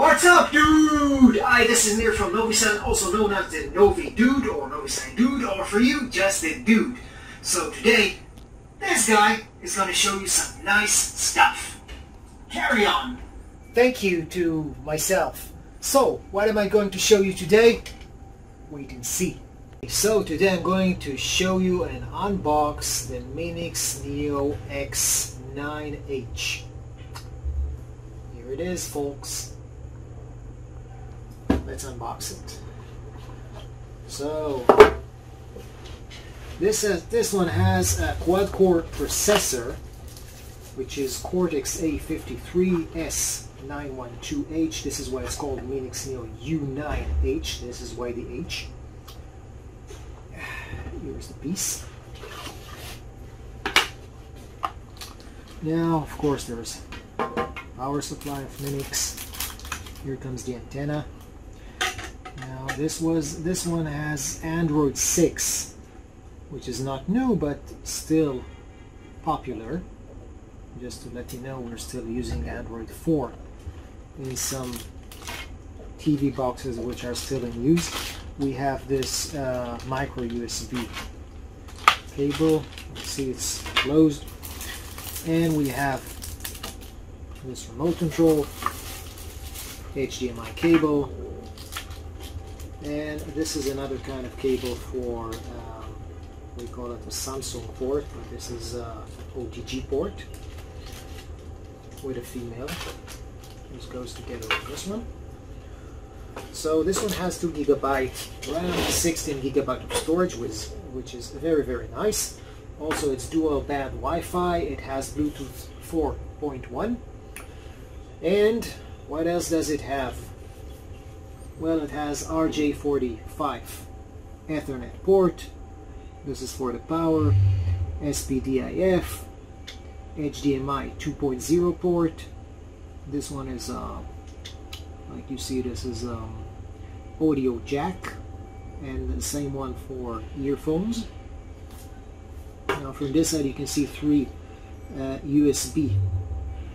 What's up, dude? Hi, this is Nir from NoviSign, also known as the Novi Dude or NoviSign Dude, or for you, just the Dude. So today, this guy is going to show you some nice stuff. Carry on. Thank you to myself. So, what am I going to show you today? Wait and see. So today I'm going to show you and unbox the Minix Neo X9H. Here it is folks. Let's unbox it. So this is, this one has a quad-core processor which is Cortex A53S912H. This is why it's called Minix Neo U9H. This is why the H. Here's the piece. Now, of course, there's power supply of Minix. Here comes the antenna. Now, this was this one has Android 6, which is not new, but still popular. Just to let you know, we're still using Android 4 in some TV boxes which are still in use. We have this uh, micro USB cable. See it's closed. And we have this remote control HDMI cable and this is another kind of cable for um, we call it a Samsung port but this is a OTG port with a female this goes together with this one so this one has 2 gigabyte RAM, 16 gigabyte of storage, which, which is very, very nice. Also, it's dual band Wi-Fi. It has Bluetooth 4.1. And what else does it have? Well, it has RJ45 Ethernet port. This is for the power. SPDIF. HDMI 2.0 port. This one is uh, like you see this is um, audio jack and the same one for earphones now from this side you can see three uh, USB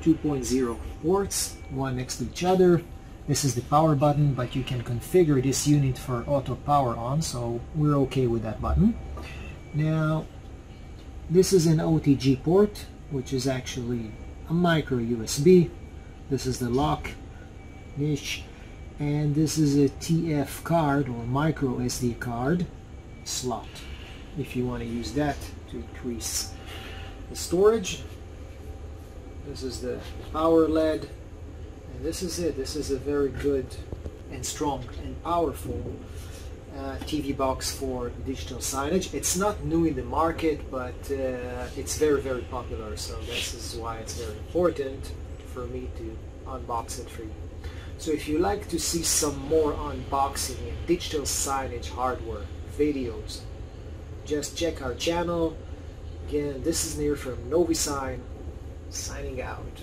2.0 ports one next to each other this is the power button but you can configure this unit for auto power on so we're okay with that button. Now this is an OTG port which is actually a micro USB this is the lock niche and this is a TF card or micro SD card slot if you want to use that to increase the storage. This is the power LED and this is it this is a very good and strong and powerful uh, TV box for digital signage it's not new in the market but uh, it's very very popular so this is why it's very important for me to unbox it for you so if you like to see some more unboxing and digital signage hardware videos, just check our channel. Again, this is Nir from Novisign, signing out.